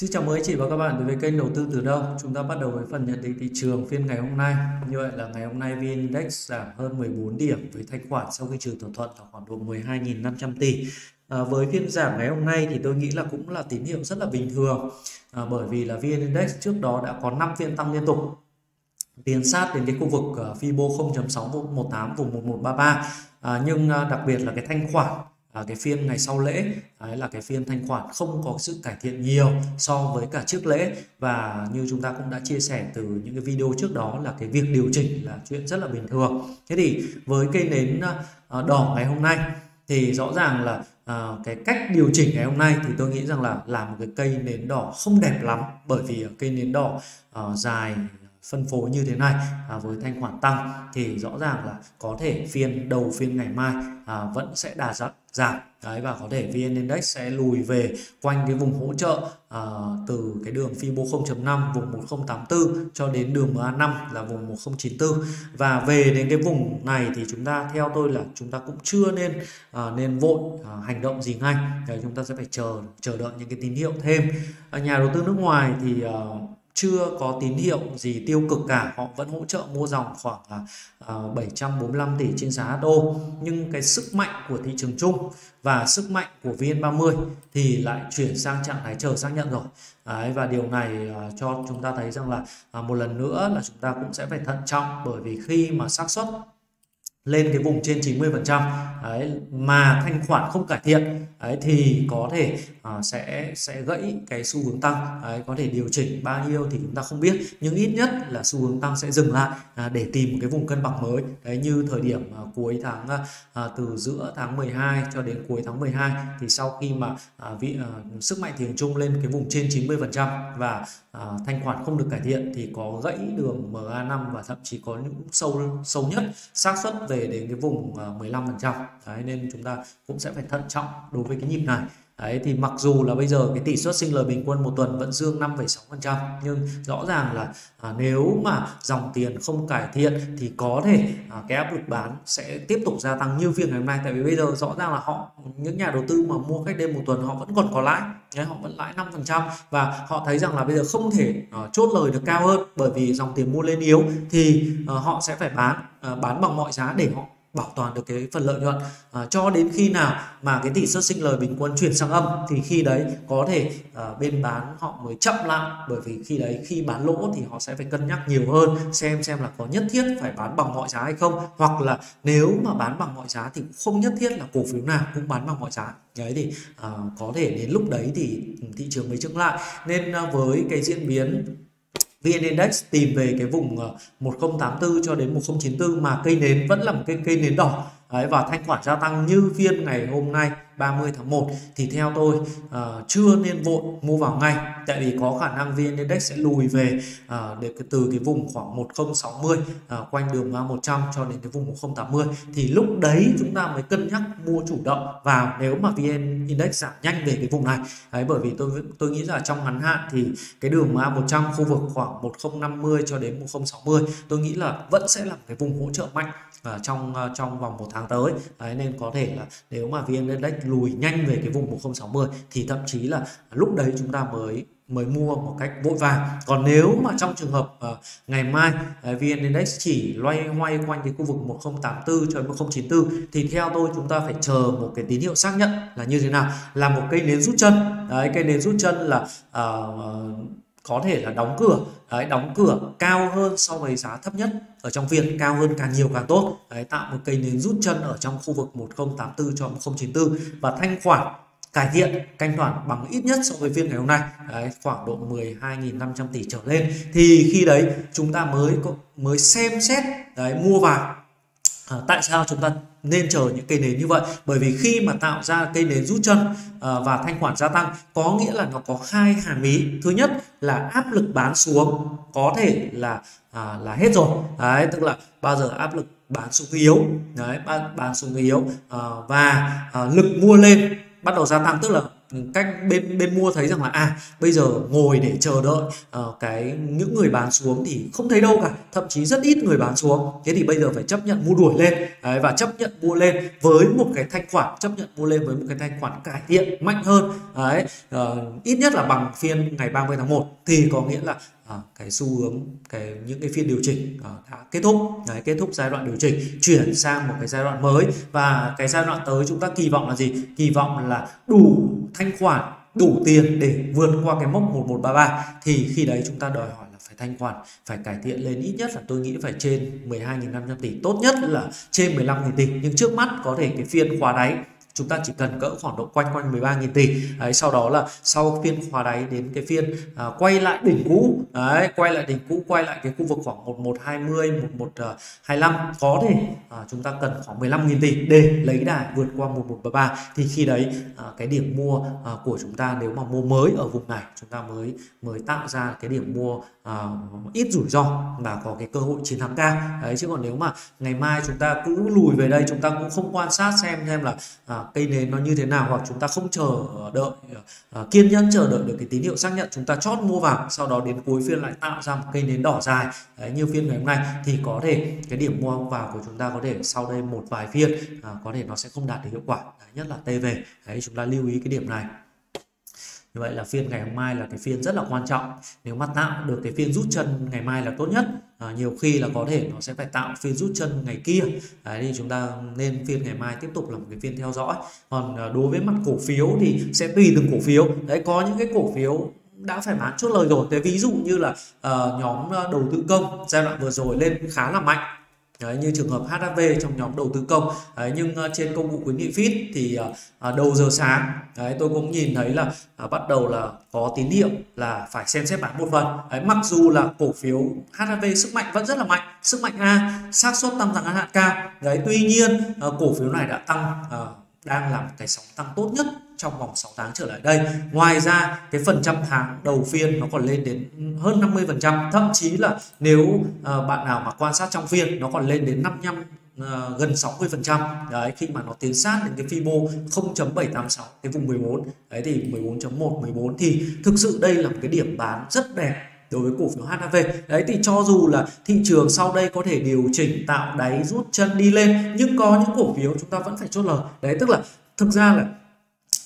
Xin chào mừng chị và các bạn đến với kênh đầu tư từ đâu. Chúng ta bắt đầu với phần nhận định thị trường phiên ngày hôm nay. Như vậy là ngày hôm nay VN Index giảm hơn 14 điểm với thanh khoản sau khi trừ thỏa thuận là khoảng độ 12.500 tỷ. À, với phiên giảm ngày hôm nay thì tôi nghĩ là cũng là tín hiệu rất là bình thường à, bởi vì là VN Index trước đó đã có 5 phiên tăng liên tục tiến sát đến cái khu vực uh, Fibo 0.618 vùng 1133 à, nhưng uh, đặc biệt là cái thanh khoản à, cái phiên ngày sau lễ đấy là cái phiên thanh khoản không có sự cải thiện nhiều so với cả trước lễ. Và như chúng ta cũng đã chia sẻ từ những cái video trước đó là cái việc điều chỉnh là chuyện rất là bình thường. Thế thì với cây nến à, à, đỏ ngày hôm nay thì rõ ràng là à, cái cách điều chỉnh ngày hôm nay thì tôi nghĩ rằng là làm một cái cây nến đỏ không đẹp lắm. Bởi vì cây nến đỏ à, dài phân phối như thế này à, với thanh khoản tăng thì rõ ràng là có thể phiên đầu phiên ngày mai à, vẫn sẽ đà giảm giảm. Đấy và có thể vn index sẽ lùi về quanh cái vùng hỗ trợ à, từ cái đường Fibo 0.5 vùng 1084 cho đến đường MA5 là vùng 1094 và về đến cái vùng này thì chúng ta theo tôi là chúng ta cũng chưa nên à, nên vội à, hành động gì ngay. Đấy, chúng ta sẽ phải chờ chờ đợi những cái tín hiệu thêm. À, nhà đầu tư nước ngoài thì à, chưa có tín hiệu gì tiêu cực cả họ vẫn hỗ trợ mua dòng khoảng là ờ, uh, 745 tỷ trên giá đô. nhưng cái sức mạnh của thị trường chung và sức mạnh của VN30 thì lại chuyển sang trạng thái chờ xác nhận rồi Đấy, và điều này uh, cho chúng ta thấy rằng là uh, một lần nữa là chúng ta cũng sẽ phải thận trọng bởi vì khi mà xác suất lên cái vùng trên 90% đấy, mà thanh khoản không cải thiện đấy, thì có thể uh, sẽ sẽ gãy cái xu hướng tăng. Đấy, có thể điều chỉnh bao nhiêu thì chúng ta không biết nhưng ít nhất là xu hướng tăng sẽ dừng lại uh, để tìm một cái vùng cân bằng mới. Đấy như thời điểm uh, cuối tháng uh, từ giữa tháng 12 cho đến cuối tháng 12 thì sau khi mà uh, vị, uh, sức mạnh thị trường chung lên cái vùng trên 90% và uh, thanh khoản không được cải thiện thì có gãy đường MA5 và thậm chí có những sâu sâu nhất xác suất về đến cái vùng ờ, 15% đấy, nên chúng ta cũng sẽ phải thận trọng đối với cái nhịp này. Đấy, thì mặc dù là bây giờ cái tỷ suất sinh lời bình quân một tuần vẫn dương 5,6% nhưng rõ ràng là à, nếu mà dòng tiền không cải thiện thì có thể à, cái áp lực bán sẽ tiếp tục gia tăng như phiên ngày hôm nay. Tại vì bây giờ rõ ràng là họ những nhà đầu tư mà mua cách đây một tuần họ vẫn còn có lãi Đấy, họ vẫn lãi 5% và họ thấy rằng là bây giờ không thể uh, chốt lời được cao hơn bởi vì dòng tiền mua lên yếu thì uh, họ sẽ phải bán uh, bán bằng mọi giá để họ bảo toàn được cái phần lợi nhuận. À, cho đến khi nào mà cái tỷ suất sinh lời bình quân chuyển sang âm thì khi đấy có thể à, bên bán họ mới chậm lại. Bởi vì khi đấy khi bán lỗ thì họ sẽ phải cân nhắc nhiều hơn xem xem là có nhất thiết phải bán bằng mọi giá hay không. Hoặc là nếu mà bán bằng mọi giá thì cũng không nhất thiết là cổ phiếu nào cũng bán bằng mọi giá. Đấy thì à, có thể đến lúc đấy thì thị trường mới chứng lại. Nên à, với cái diễn biến VN Index tìm về cái vùng ờ, 1084 cho đến 1094 mà cây nến vẫn là một cái cây nến đỏ. Đấy, và thanh khoản gia tăng như phiên ngày hôm nay 30 tháng 1 thì theo tôi uh, chưa nên vội mua vào ngay tại vì có khả năng VN Index sẽ lùi về uh, để từ cái vùng khoảng 1060 uh, ờ, quanh đường 100 cho đến cái vùng 1080 thì lúc đấy chúng ta mới cân nhắc mua chủ động vào nếu mà VN Index giảm nhanh về cái vùng này. Đấy bởi vì tôi tôi nghĩ là trong ngắn hạn thì cái đường MA 100 khu vực khoảng 1050 cho đến 1060 tôi nghĩ là vẫn sẽ là cái vùng hỗ trợ mạnh à, trong à, trong vòng một tháng tới. Đấy, nên có thể là nếu mà VN Index lùi nhanh về cái vùng 1060 thì thậm chí là lúc đấy chúng ta mới mới mua một cách vội vàng. Còn nếu mà trong trường hợp uh, ngày mai uh, VN Index chỉ loay hoay quanh cái khu vực 1084 cho đến 1094 thì theo tôi chúng ta phải chờ một cái tín hiệu xác nhận là như thế nào. Là một cây nến rút chân. Đấy cây nến rút chân là uh, có thể là đóng cửa. Đấy, đóng cửa cao hơn so với giá thấp nhất ở trong phiên cao hơn càng nhiều càng tốt. Đấy, tạo một cây nến rút chân ở trong khu vực 1084 cho 1094 và thanh khoản cải thiện canh khoản bằng ít nhất so với phiên ngày hôm nay. Đấy, khoảng độ 12.500 tỷ trở lên. Thì khi đấy chúng ta mới mới xem xét đấy mua vào à, tại sao chúng ta nên chờ những cây nến như vậy? Bởi vì khi mà tạo ra cây nến rút chân à, và thanh khoản gia tăng có nghĩa là nó có hai hàm ý. Thứ nhất là áp lực bán xuống có thể là à, là hết rồi. Đấy tức là bao giờ áp lực bán xuống yếu đấy bán, bán xuống yếu à, và à, lực mua lên bắt đầu gia tăng tức là cách bên bên mua thấy rằng là à bây giờ ngồi để chờ đợi uh, cái những người bán xuống thì không thấy đâu cả thậm chí rất ít người bán xuống. Thế thì bây giờ phải chấp nhận mua đuổi lên. Đấy, và chấp nhận mua lên với một cái thanh khoản chấp nhận mua lên với một cái thanh khoản cải thiện mạnh hơn. Đấy uh, ít nhất là bằng phiên ngày 30 tháng 1 thì có nghĩa là à, cái xu hướng cái những cái phiên điều chỉnh à, đã kết thúc. Đấy, kết thúc giai đoạn điều chỉnh chuyển sang một cái giai đoạn mới. Và cái giai đoạn tới chúng ta kỳ vọng là gì? Kỳ vọng là đủ thanh khoản đủ tiền để vượt qua cái mốc 1133 thì khi đấy chúng ta đòi hỏi là phải thanh khoản, phải cải thiện lên ít nhất là tôi nghĩ phải trên 12.500 tỷ. Tốt nhất là trên 15.000 tỷ. Nhưng trước mắt có thể cái phiên khóa đáy chúng ta chỉ cần cỡ khoảng độ quanh quanh 13.000 tỷ. Đấy, sau đó là sau phiên khóa đáy đến cái phiên à, quay lại đỉnh cũ. Đấy, quay lại đỉnh cũ quay lại cái khu vực khoảng 1120 1125 à, có thể à, chúng ta cần khoảng 15.000 tỷ để lấy đà vượt qua 1133 thì khi đấy à, cái điểm mua à, của chúng ta nếu mà mua mới ở vùng này chúng ta mới mới tạo ra cái điểm mua uh, ít rủi ro và có cái cơ hội chiến thắng cao. Đấy chứ còn nếu mà ngày mai chúng ta cứ lùi về đây chúng ta cũng không quan sát xem xem là uh, cây nến nó như thế nào hoặc chúng ta không chờ ờ, đợi uh, kiên nhẫn chờ đợi được cái tín hiệu xác nhận chúng ta chót mua vào sau đó đến cuối phiên lại tạo ra một cây nến đỏ dài. Đấy, như phiên ngày hôm nay thì có thể cái điểm mua vào của chúng ta có thể sau đây một vài phiên uh, có thể nó sẽ không đạt được hiệu quả. Đấy, nhất là tv về đấy chúng ta lưu ý cái điểm này như vậy là phiên ngày hôm mai là cái phiên rất là quan trọng. Nếu mà tạo được cái phiên rút chân ngày mai là tốt nhất. À, nhiều khi là có thể nó sẽ phải tạo phiên rút chân ngày kia. Đấy, thì chúng ta nên phiên ngày mai tiếp tục là một cái phiên theo dõi. Còn à, đối với mặt cổ phiếu thì sẽ tùy từng cổ phiếu. Đấy có những cái cổ phiếu đã phải bán chốt lời rồi. Thế ví dụ như là uh, nhóm à, đầu tư công giai đoạn vừa rồi lên khá là mạnh. Đấy, như trường hợp HHV trong nhóm đầu tư công. Đấy, nhưng uh, trên công cụ khuyến nghị fit thì uh, đầu giờ sáng đấy, tôi cũng nhìn thấy là uh, bắt đầu là có tín hiệu là phải xem xét bán một phần. Đấy, mặc dù là cổ phiếu HHV sức mạnh vẫn rất là mạnh sức mạnh A xác suất tăng dần ngắn hạn cao. Đấy tuy nhiên uh, cổ phiếu này đã tăng uh, đang làm cái sóng tăng tốt nhất trong vòng 6 tháng trở lại đây. Ngoài ra cái phần trăm tháng đầu phiên nó còn lên đến hơn 50%, thậm chí là nếu uh, bạn nào mà quan sát trong phiên nó còn lên đến 55 ờ, gần 60% đấy khi mà nó tiến sát đến cái Fibo 0.786 cái vùng 14 đấy thì 14.1 14 thì thực sự đây là một cái điểm bán rất đẹp đối với cổ phiếu HAV đấy thì cho dù là thị trường sau đây có thể điều chỉnh tạo đáy rút chân đi lên nhưng có những cổ phiếu chúng ta vẫn phải chốt lời. Đấy tức là thực ra là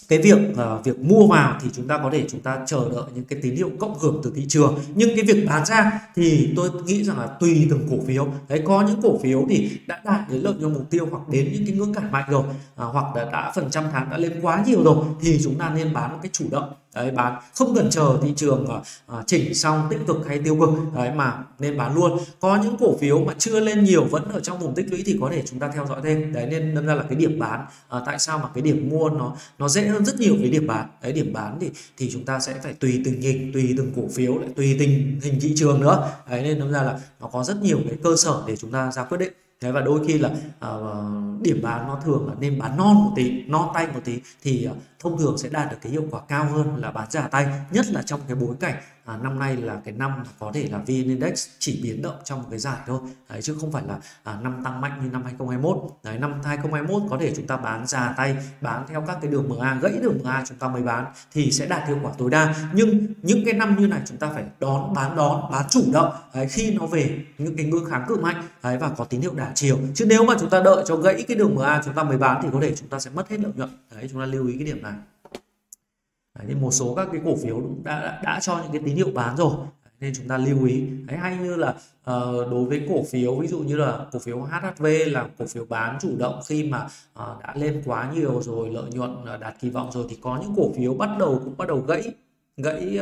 cái việc uh, việc mua vào thì chúng ta có thể chúng ta chờ đợi những cái tín hiệu cộng hưởng từ thị trường. Nhưng cái việc bán ra thì tôi nghĩ rằng là tùy từng cổ phiếu. Đấy có những cổ phiếu thì đã đạt đến lợi nhuận mục tiêu hoặc đến những cái ngưỡng cản mạnh rồi à, hoặc là đã phần trăm tháng đã lên quá nhiều rồi thì chúng ta nên bán một cách chủ động đấy bán không cần chờ thị trường ờ, ờ, chỉnh xong tích cực hay tiêu cực đấy mà nên bán luôn. Có những cổ phiếu mà chưa lên nhiều vẫn ở trong vùng tích lũy thì có thể chúng ta theo dõi thêm. Đấy nên đâm ra là cái điểm bán à, tại sao mà cái điểm mua nó nó dễ hơn rất nhiều với điểm bán. Đấy điểm bán thì thì chúng ta sẽ phải tùy từng hình tùy từng cổ phiếu lại tùy tình hình thị trường nữa. Đấy nên đâm ra là nó có rất nhiều cái cơ sở để chúng ta ra quyết định. Đấy, và đôi khi là uh, điểm bán nó thường là nên bán non một tí non tay một tí thì uh, thông thường sẽ đạt được cái hiệu quả cao hơn là bán giả tay nhất là trong cái bối cảnh à, năm nay là cái năm có thể là VN Index chỉ biến động trong một cái giải thôi. Đấy, chứ không phải là à, năm tăng mạnh như năm 2021 đấy năm 2021 có thể chúng ta bán già tay bán theo các cái đường MA gãy đường MA chúng ta mới bán thì sẽ đạt hiệu quả tối đa. Nhưng những cái năm như này chúng ta phải đón bán đón bán chủ động. Đấy, khi nó về những cái ngưỡng kháng cự mạnh đấy, và có tín hiệu đảo chiều. Chứ nếu mà chúng ta đợi cho gãy cái đường MA chúng ta mới bán thì có thể chúng ta sẽ mất hết lợi nhuận. Đấy chúng ta lưu ý cái điểm này. Đấy, nên một số các cái cổ phiếu đã, đã đã cho những cái tín hiệu bán rồi. Nên chúng ta lưu ý. Đấy, hay như là uh, đối với cổ phiếu ví dụ như là cổ phiếu HHV là cổ phiếu bán chủ động khi mà uh, đã lên quá nhiều rồi lợi nhuận uh, đạt kỳ vọng rồi thì có những cổ phiếu bắt đầu cũng bắt đầu gãy gãy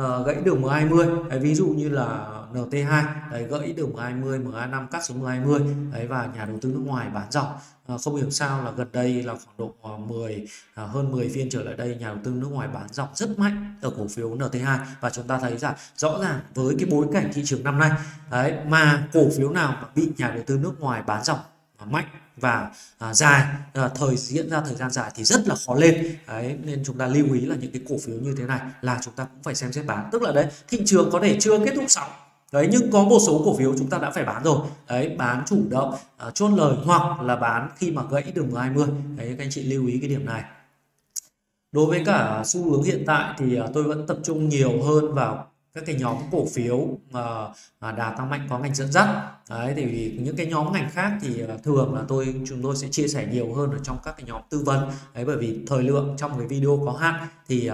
uh, gãy đường M20 đấy, ví dụ như là NT2 đấy, gãy đường M20 MA5 cắt xuống M20 đấy và nhà đầu tư nước ngoài bán dòng. À, không hiểu sao là gần đây là khoảng độ ờ, 10 à, hơn 10 phiên trở lại đây nhà đầu tư nước ngoài bán dòng rất mạnh ở cổ phiếu NT2 và chúng ta thấy rằng rõ ràng với cái bối cảnh thị trường năm nay đấy mà cổ phiếu nào mà bị nhà đầu tư nước ngoài bán dòng mạnh và à, dài à, thời diễn ra thời gian dài thì rất là khó lên. Đấy nên chúng ta lưu ý là những cái cổ phiếu như thế này là chúng ta cũng phải xem xét bán. Tức là đấy thị trường có thể chưa kết thúc sóng. Đấy nhưng có một số cổ phiếu chúng ta đã phải bán rồi. Đấy bán chủ động à, chốt lời hoặc là bán khi mà gãy đường 20 đấy các anh chị lưu ý cái điểm này. Đối với cả xu hướng hiện tại thì à, tôi vẫn tập trung nhiều hơn vào các cái nhóm cổ phiếu mà đà tăng mạnh có ngành dẫn dắt đấy thì những cái nhóm ngành khác thì ờ, thường là tôi chúng tôi sẽ chia sẻ nhiều hơn ở trong các cái nhóm tư vấn. Đấy bởi vì thời lượng trong cái video có hạn thì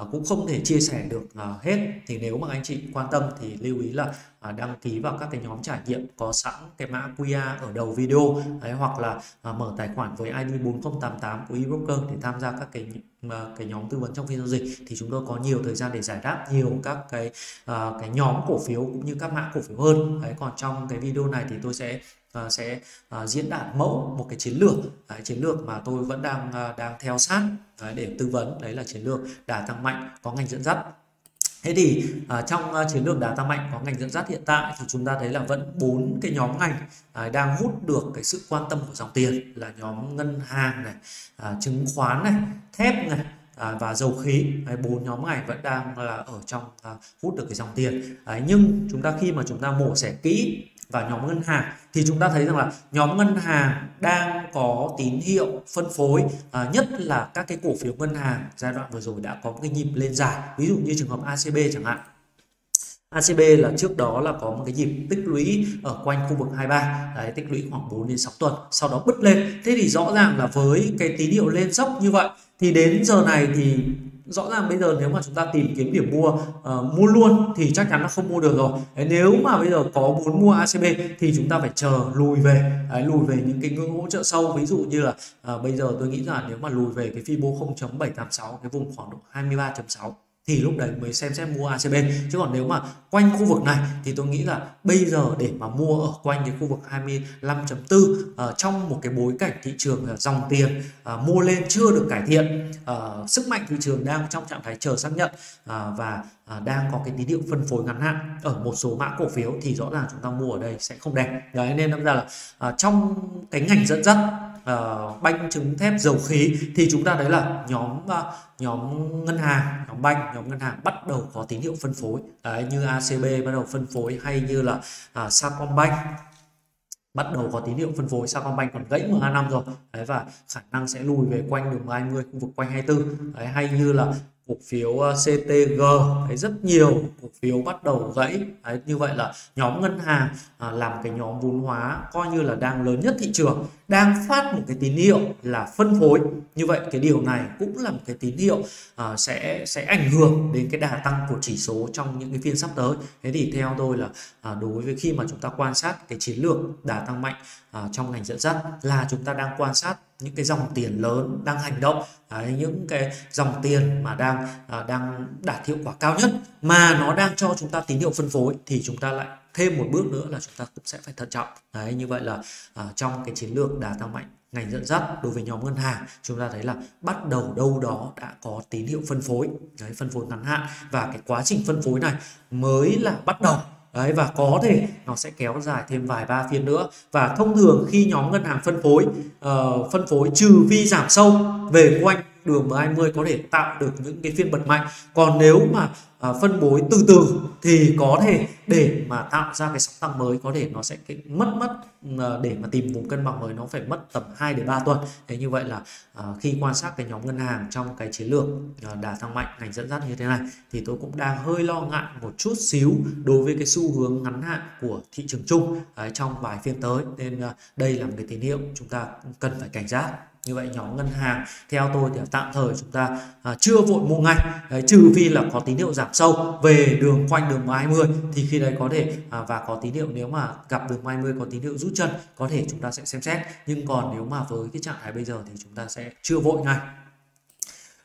uh, cũng không thể chia sẻ được uh, hết. Thì nếu mà anh chị quan tâm thì lưu ý là À, đăng ký vào các cái nhóm trải nghiệm có sẵn cái mã QR ở đầu video. Đấy, hoặc là à, mở tài khoản với ID 4088 của eBroker để tham gia các cái à, cái nhóm tư vấn trong phiên giao dịch. Thì chúng tôi có nhiều thời gian để giải đáp nhiều các cái uh, cái nhóm cổ phiếu cũng như các mã cổ phiếu hơn. Đấy còn trong cái video này thì tôi sẽ uh, sẽ uh, diễn đạt mẫu một cái chiến lược. Đấy, chiến lược mà tôi vẫn đang uh, đang theo sát đấy, để tư vấn. Đấy là chiến lược đà tăng mạnh có ngành dẫn dắt. Thế thì uh, trong uh, chiến lược đá tăng mạnh có ngành dẫn dắt hiện tại thì chúng ta thấy là vẫn bốn cái nhóm ngành uh, đang hút được cái sự quan tâm của dòng tiền là nhóm ngân hàng này, uh, chứng khoán này, thép này à, và dầu khí. Bốn nhóm ngành vẫn đang là ở trong à, hút được cái dòng tiền. À, nhưng chúng ta khi mà chúng ta mổ xẻ kỹ và nhóm ngân hàng thì chúng ta thấy rằng là nhóm ngân hàng đang có tín hiệu phân phối à, nhất là các cái cổ phiếu ngân hàng giai đoạn vừa rồi đã có một cái nhịp lên giảm ví dụ như trường hợp ACB chẳng hạn. ACB là trước đó là có một cái nhịp tích lũy ở quanh khu vực 23 đấy tích lũy khoảng 4 đến 6 tuần sau đó bứt lên. Thế thì rõ ràng là với cái tín hiệu lên dốc như vậy thì đến giờ này thì rõ ràng bây giờ nếu mà chúng ta tìm kiếm điểm mua uh, mua luôn thì chắc chắn nó không mua được rồi. Đấy, nếu mà bây giờ có muốn mua ACB thì chúng ta phải chờ lùi về. Đấy, lùi về những cái ngưỡng hỗ trợ sâu ví dụ như là uh, bây giờ tôi nghĩ là nếu mà lùi về cái Fibo 0.786 cái vùng khoảng độ 23.6 thì lúc đấy mới xem xét mua ACB chứ còn nếu mà quanh khu vực này thì tôi nghĩ là bây giờ để mà mua ở quanh cái khu vực 25.4 uh, ờ, trong một cái bối cảnh thị trường uh, dòng tiền uh, mua lên chưa được cải thiện uh, sức mạnh thị trường đang trong trạng thái chờ xác nhận uh, và uh, đang có cái tín hiệu phân phối ngắn hạn ở một số mã cổ phiếu thì rõ ràng chúng ta mua ở đây sẽ không đẹp. Đấy nên đâm ra là uh, trong cái ngành dẫn dắt uh, banh trứng thép dầu khí thì chúng ta thấy là nhóm uh, nhóm ngân hàng nhóm banh nhóm ngân hàng bắt đầu có tín hiệu phân phối. Đấy, như ACB bắt đầu phân phối hay như là uh, Sacombank bắt đầu có tín hiệu phân phối. Sacombank còn gãy MA5 rồi. Đấy và khả năng sẽ lùi về quanh đường 20 khu vực quanh 24 đấy, hay như là cổ phiếu ờ, CTG thấy rất nhiều cổ phiếu bắt đầu gãy. Đấy, như vậy là nhóm ngân hàng à, làm cái nhóm vốn hóa coi như là đang lớn nhất thị trường đang phát một cái tín hiệu là phân phối. Như vậy cái điều này cũng là một cái tín hiệu à, sẽ sẽ ảnh hưởng đến cái đà tăng của chỉ số trong những cái phiên sắp tới. Thế thì theo tôi là à, đối với khi mà chúng ta quan sát cái chiến lược đà tăng mạnh à, trong ngành dẫn dắt là chúng ta đang quan sát những cái dòng tiền lớn đang hành động Đấy, những cái dòng tiền mà đang à, đang đạt hiệu quả cao nhất mà nó đang cho chúng ta tín hiệu phân phối thì chúng ta lại thêm một bước nữa là chúng ta cũng sẽ phải thận trọng. Đấy như vậy là à, trong cái chiến lược đà tăng mạnh ngành dẫn dắt đối với nhóm ngân hàng chúng ta thấy là bắt đầu đâu đó đã có tín hiệu phân phối đấy, phân phối ngắn hạn và cái quá trình phân phối này mới là bắt đầu. Đấy và có thể nó sẽ kéo dài thêm vài ba phiên nữa. Và thông thường khi nhóm ngân hàng phân phối uh, phân phối trừ phi giảm sâu về quanh đường M20 có thể tạo được những cái phiên bật mạnh. Còn nếu mà à, phân bối từ từ thì có thể để mà tạo ra cái sóng tăng mới có thể nó sẽ cái mất mất à, để mà tìm vùng cân bằng mới nó phải mất tầm 2 đến 3 tuần. Thế như vậy là à, khi quan sát cái nhóm ngân hàng trong cái chiến lược à, đà tăng mạnh ngành dẫn dắt như thế này thì tôi cũng đang hơi lo ngại một chút xíu đối với cái xu hướng ngắn hạn của thị trường chung à, trong vài phiên tới. Nên à, đây là một cái tín hiệu chúng ta cần phải cảnh giác. Như vậy nhóm ngân hàng theo tôi thì tạm thời chúng ta à, chưa vội mua ngay. Đấy, trừ phi là có tín hiệu giảm sâu về đường quanh đường 20 thì khi đấy có thể à, và có tín hiệu nếu mà gặp đường 20 có tín hiệu rút chân có thể chúng ta sẽ xem xét. Nhưng còn nếu mà với cái trạng thái bây giờ thì chúng ta sẽ chưa vội ngay.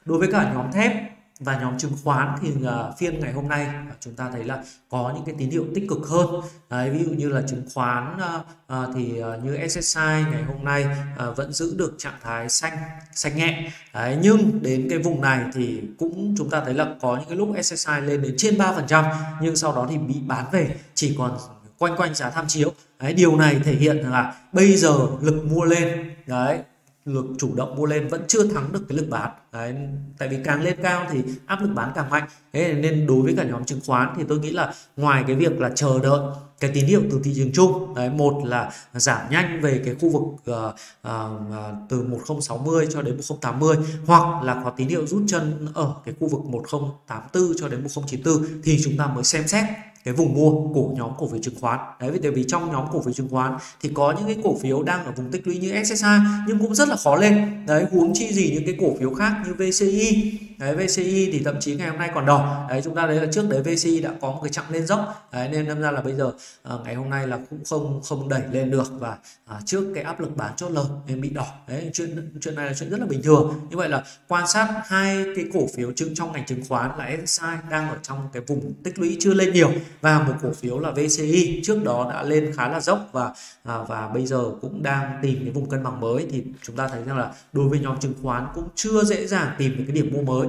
Đối với cả nhóm thép và nhóm chứng khoán thì uh, phiên ngày hôm nay ờ, chúng ta thấy là có những cái tín hiệu tích cực hơn. Đấy, ví dụ như là chứng khoán uh, uh, thì uh, như SSI ngày hôm nay uh, vẫn giữ được trạng thái xanh xanh nhẹ. Đấy, nhưng đến cái vùng này thì cũng chúng ta thấy là có những cái lúc SSI lên đến trên 3% nhưng sau đó thì bị bán về chỉ còn quanh quanh giá tham chiếu. Đấy, điều này thể hiện là bây giờ lực mua lên. Đấy lực chủ động mua lên vẫn chưa thắng được cái lực bán. Đấy, tại vì càng lên cao thì áp lực bán càng mạnh. Thế nên đối với cả nhóm chứng khoán thì tôi nghĩ là ngoài cái việc là chờ đợi cái tín hiệu từ thị trường chung đấy một là giảm nhanh về cái khu vực uh, uh, từ 1060 cho đến 1080 hoặc là có tín hiệu rút chân ở cái khu vực 1084 cho đến 1094 thì chúng ta mới xem xét cái vùng mua của nhóm cổ phiếu chứng khoán. Đấy vì tại vì trong nhóm cổ phiếu chứng khoán thì có những cái cổ phiếu đang ở vùng tích lũy như SSI nhưng cũng rất là khó lên. Đấy huống chi gì những cái cổ phiếu khác như VCI đấy VCI thì thậm chí ngày hôm nay còn đỏ. Đấy chúng ta thấy là trước đấy VCI đã có một cái chặng lên dốc. Đấy nên đâm ra là bây giờ à, ngày hôm nay là cũng không không đẩy lên được và à, trước cái áp lực bán chốt lời nên bị đỏ. Đấy chuyện chuyện này là chuyện rất là bình thường. Như vậy là quan sát hai cái cổ phiếu chứng trong ngành chứng khoán là SSI đang ở trong cái vùng tích lũy chưa lên nhiều và một cổ phiếu là VCI trước đó đã lên khá là dốc và à, và bây giờ cũng đang tìm cái vùng cân bằng mới. Thì chúng ta thấy rằng là đối với nhóm chứng khoán cũng chưa dễ dàng tìm được cái điểm mua mới.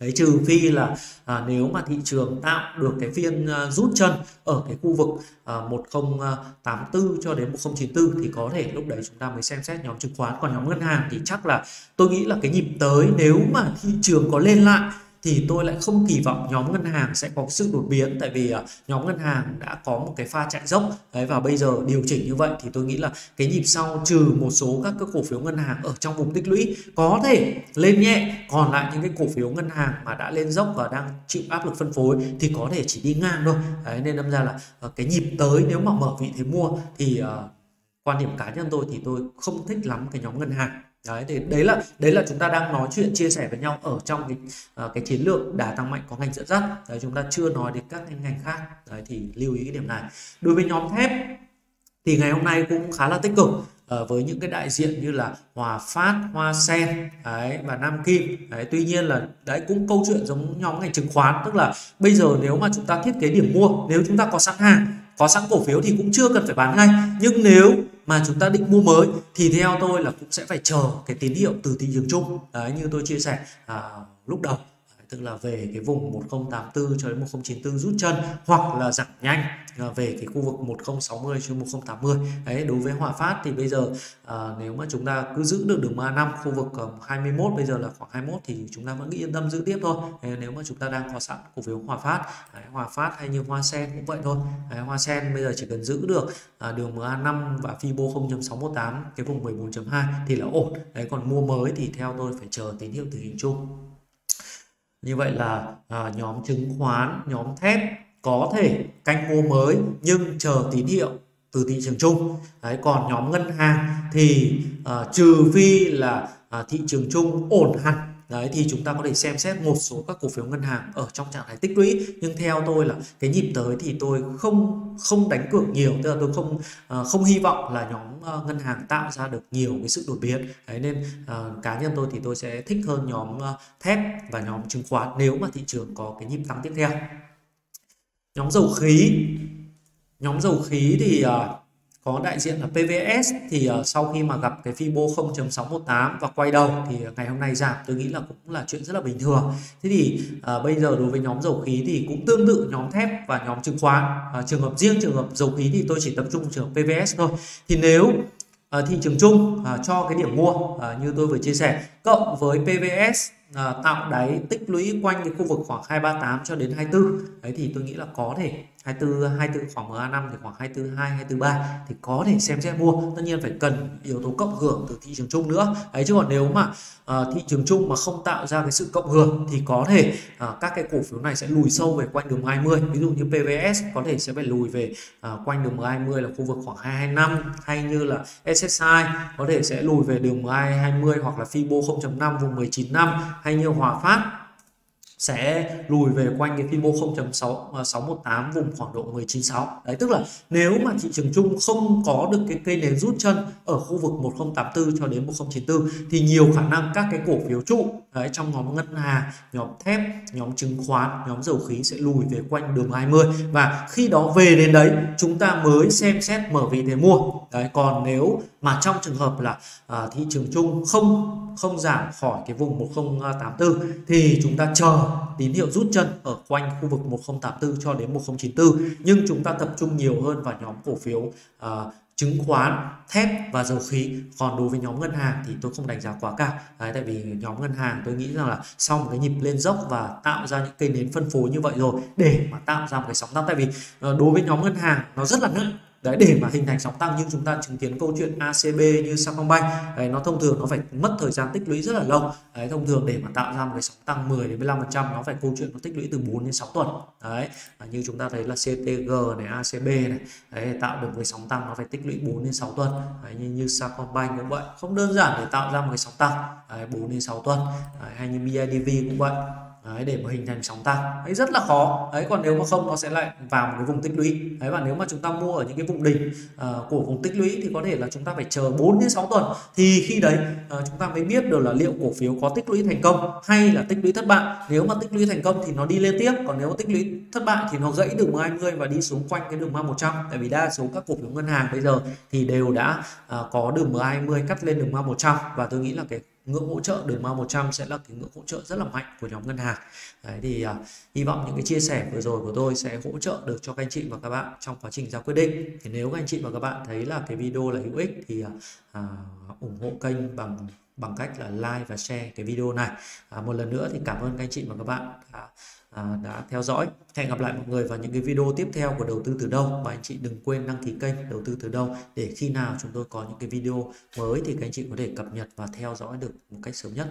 Đấy, trừ phi là à, nếu mà thị trường tạo được cái phiên à, rút chân ở cái khu vực à, 1084 cho đến 1094 thì có thể lúc đấy chúng ta mới xem xét nhóm chứng khoán. Còn nhóm ngân hàng thì chắc là tôi nghĩ là cái nhịp tới nếu mà thị trường có lên lại thì tôi lại không kỳ vọng nhóm ngân hàng sẽ có sự đột biến tại vì à, nhóm ngân hàng đã có một cái pha chạy dốc. Đấy và bây giờ điều chỉnh như vậy thì tôi nghĩ là cái nhịp sau trừ một số các cái cổ phiếu ngân hàng ở trong vùng tích lũy có thể lên nhẹ còn lại những cái cổ phiếu ngân hàng mà đã lên dốc và đang chịu áp lực phân phối thì có thể chỉ đi ngang thôi. Đấy nên đâm ra là ờ, cái nhịp tới nếu mà mở vị thế mua thì uh, quan điểm cá nhân tôi thì tôi không thích lắm cái nhóm ngân hàng đấy thì đấy là đấy là chúng ta đang nói chuyện chia sẻ với nhau ở trong cái uh, cái chiến lược đà tăng mạnh có ngành dẫn dắt. Đấy chúng ta chưa nói đến các ngành khác. Đấy thì lưu ý cái điểm này. Đối với nhóm thép thì ngày hôm nay cũng khá là tích cực uh, với những cái đại diện như là Hòa Phát, Hoa Sen đấy, và Nam Kim. Đấy tuy nhiên là đấy cũng câu chuyện giống nhóm ngành chứng khoán. Tức là bây giờ nếu mà chúng ta thiết kế điểm mua nếu chúng ta có sẵn hàng có sẵn cổ phiếu thì cũng chưa cần phải bán ngay. Nhưng nếu mà chúng ta định mua mới thì theo tôi là cũng sẽ phải chờ cái tín hiệu từ thị trường chung. Đấy như tôi chia sẻ à, lúc đầu tức là về cái vùng 1084 cho đến 1094 rút chân hoặc là giảm nhanh à, về cái khu vực 1060 cho 1080 đấy đối với Hòa Phát thì bây giờ à, nếu mà chúng ta cứ giữ được đường MA5 khu vực ờ, 21 bây giờ là khoảng 21 thì chúng ta vẫn yên tâm giữ tiếp thôi. Đấy, nếu mà chúng ta đang có sẵn cổ phiếu Hòa Phát đấy, Hòa Phát hay như Hoa Sen cũng vậy thôi. Đấy, Hoa Sen bây giờ chỉ cần giữ được à, đường MA5 và Fibo 0.618 cái vùng 14.2 thì là ổn. Đấy còn mua mới thì theo tôi phải chờ tín hiệu từ hình chung như vậy là à, nhóm chứng khoán nhóm thép có thể canh mua mới nhưng chờ tín hiệu từ thị trường chung. Đấy còn nhóm ngân hàng thì à, trừ phi là à, thị trường chung ổn hẳn đấy thì chúng ta có thể xem xét một số các cổ phiếu ngân hàng ở trong trạng thái tích lũy. Nhưng theo tôi là cái nhịp tới thì tôi không không đánh cược nhiều. Tức là tôi không uh, không hy vọng là nhóm uh, ngân hàng tạo ra được nhiều cái sự đột biến. Đấy nên uh, cá nhân tôi thì tôi sẽ thích hơn nhóm uh, thép và nhóm chứng khoán nếu mà thị trường có cái nhịp tăng tiếp theo. Nhóm dầu khí. Nhóm dầu khí thì uh, có đại diện là PVS thì ờ, sau khi mà gặp cái Fibo 0.618 và quay đầu thì ờ, ngày hôm nay giảm tôi nghĩ là cũng là chuyện rất là bình thường. Thế thì uh, bây giờ đối với nhóm dầu khí thì cũng tương tự nhóm thép và nhóm chứng khoán. Uh, trường hợp riêng trường hợp dầu khí thì tôi chỉ tập trung trường hợp PVS thôi. Thì nếu uh, thị trường chung uh, cho cái điểm mua uh, như tôi vừa chia sẻ cộng với PVS à, tạo đáy tích lũy quanh cái khu vực khoảng 238 cho đến 24 đấy thì tôi nghĩ là có thể 24 24 khoảng MA5 thì khoảng 242 243 thì có thể xem xét mua. Tất nhiên phải cần yếu tố cộng hưởng từ thị trường chung nữa. Đấy chứ còn nếu mà uh, thị trường chung mà không tạo ra cái sự cộng hưởng thì có thể uh, các cái cổ phiếu này sẽ lùi sâu về quanh đường 20 ví dụ như PVS có thể sẽ phải lùi về uh, quanh đường 20 là khu vực khoảng 225 hay như là SSI có thể sẽ lùi về đường 20 hoặc là Fibo 0.5 vùng 19 năm hay như Hòa Phát sẽ lùi về quanh cái Fibo 0.618 ờ, vùng khoảng độ 196 đấy tức là nếu mà thị trường chung không có được cái cây nến rút chân ở khu vực 1084 cho đến 1094 thì nhiều khả năng các cái cổ phiếu trụ đấy trong nhóm ngân hàng nhóm thép nhóm chứng khoán nhóm dầu khí sẽ lùi về quanh đường 20 và khi đó về đến đấy chúng ta mới xem xét mở vị thế mua. Đấy còn nếu mà trong trường hợp là à, thị trường chung không không giảm khỏi cái vùng 1084 thì chúng ta chờ tín hiệu rút chân ở quanh khu vực 1084 cho đến 1094 nhưng chúng ta tập trung nhiều hơn vào nhóm cổ phiếu uh, chứng khoán thép và dầu khí. Còn đối với nhóm ngân hàng thì tôi không đánh giá quá cao. Đấy, tại vì nhóm ngân hàng tôi nghĩ rằng là sau một cái nhịp lên dốc và tạo ra những cây nến phân phối như vậy rồi để mà tạo ra một cái sóng tăng. Tại vì ờ, đối với nhóm ngân hàng nó rất là nặng đấy để mà hình thành sóng tăng như chúng ta chứng kiến câu chuyện ACB như Sacombank đấy, nó thông thường nó phải mất thời gian tích lũy rất là lâu. Đấy, thông thường để mà tạo ra một cái sóng tăng 10 đến 15 phần trăm nó phải câu chuyện nó tích lũy từ 4 đến 6 tuần. Đấy và như chúng ta thấy là CTG này ACB này đấy, tạo được cái sóng tăng nó phải tích lũy 4 đến 6 tuần. Đấy, như, như Sacombank cũng vậy không đơn giản để tạo ra một cái sóng tăng đấy, 4 đến 6 tuần đấy, hay như BIDV cũng vậy. Đấy, để mà hình thành sóng tăng ấy rất là khó. Ấy còn nếu mà không nó sẽ lại vào một cái vùng tích lũy. Đấy và nếu mà chúng ta mua ở những cái vùng đỉnh uh, của vùng tích lũy thì có thể là chúng ta phải chờ 4 đến 6 tuần. Thì khi đấy uh, chúng ta mới biết được là liệu cổ phiếu có tích lũy thành công hay là tích lũy thất bại. Nếu mà tích lũy thành công thì nó đi lên tiếp còn nếu mà tích lũy thất bại thì nó gãy đường 20 và đi xuống quanh cái đường MA 100 tại vì đa số các cổ phiếu ngân hàng bây giờ thì đều đã uh, có đường MA20 cắt lên đường MA 100 và tôi nghĩ là cái ngưỡng hỗ trợ đường mau 100 sẽ là cái ngưỡng hỗ trợ rất là mạnh của nhóm ngân hàng. Đấy thì uh, hy vọng những cái chia sẻ vừa rồi của tôi sẽ hỗ trợ được cho các anh chị và các bạn trong quá trình ra quyết định. Thì nếu các anh chị và các bạn thấy là cái video là hữu ích thì uh, ủng hộ kênh bằng bằng cách là like và share cái video này. À, một lần nữa thì cảm ơn các anh chị và các bạn đã à, đã theo dõi. Hẹn gặp lại mọi người vào những cái video tiếp theo của đầu tư từ đâu và anh chị đừng quên đăng ký kênh đầu tư từ đâu để khi nào chúng tôi có những cái video mới thì các anh chị có thể cập nhật và theo dõi được một cách sớm nhất.